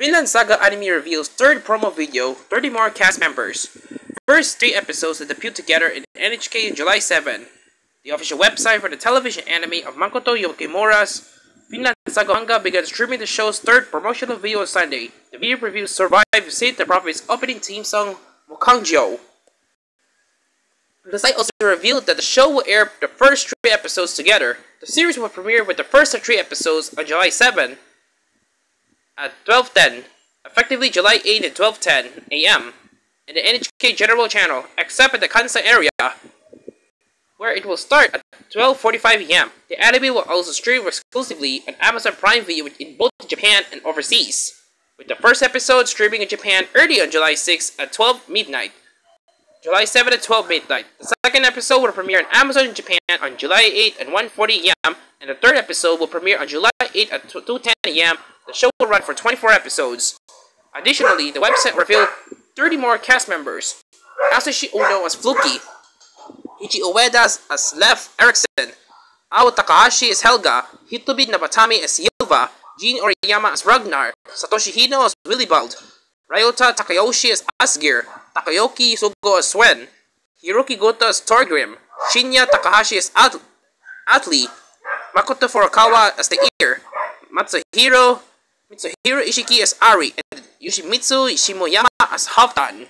Vinland Saga Anime reveals third promo video, 30 more cast members. First three episodes that debut together in NHK July 7. The official website for the television anime of Makoto Yukimura's Vinland Saga manga began streaming the show's third promotional video on Sunday. The video preview Survive Said the Prophet's opening theme song, Mukanjyo. The site also revealed that the show will air the first three episodes together. The series will premiere with the first of three episodes on July 7 at 12.10, effectively July 8 at 12.10 a.m. in the NHK General Channel, except in the Kansai area, where it will start at 12.45 a.m. The anime will also stream exclusively on Amazon Prime Video in both Japan and overseas, with the first episode streaming in Japan early on July 6 at 12 midnight. July 7 at 12 midnight. The second episode will premiere on Amazon in Japan on July 8 at 1.40 a.m. And the third episode will premiere on July 8 at 2.10 a.m. The show will run for 24 episodes. Additionally, the website revealed 30 more cast members. Atsushi Ono as Floki, Ichi Ueda as Leif Ericson, Ao Takahashi as Helga, Hitomi Nabatame as Silva, Jin Urayama as Ragnar, Satoshi Hino as Willibald, Ryota Takayoshi as Asgir, Takayuki Sugo as Swen, Hiroki Goto as Torgrim, Shinya Takahashi as At Atli, Makoto Furukawa as the Ear, Matsuhiro Mitsuhiro Ichiki as Ari, and Yoshimitsu Shimoyama as Halfdan.